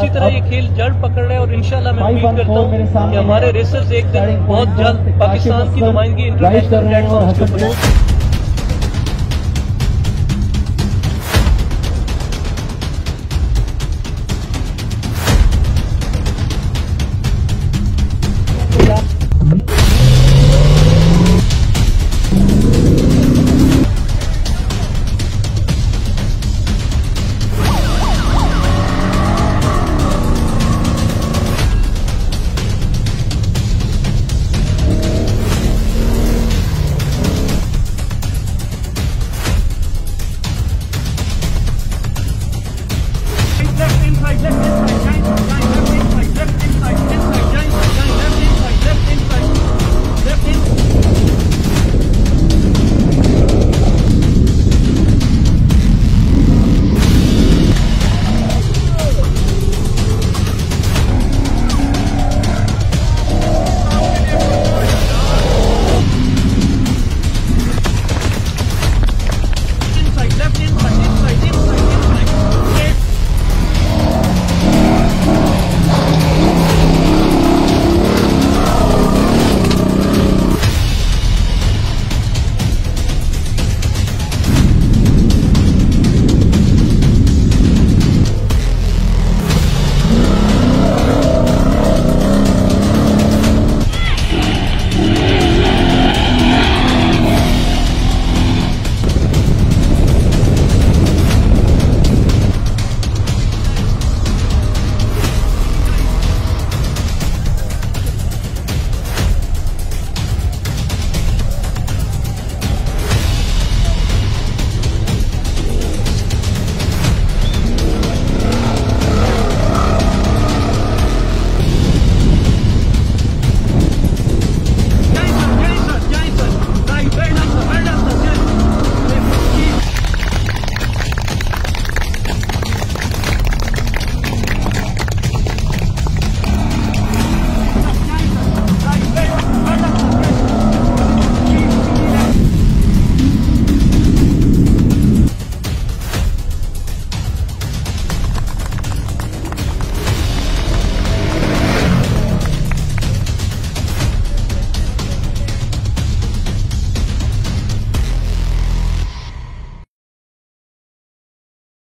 इसी तरह ये खेल जड़ पकड़ रहे हैं और इंशाल्लाह मैं उम्मीद करता हूँ कि हमारे रेसर्स एक दिन बहुत जल्द पाकिस्तान की नुमाइंदगी इंटरनेशनल प्लेटफॉर्म के ऊपर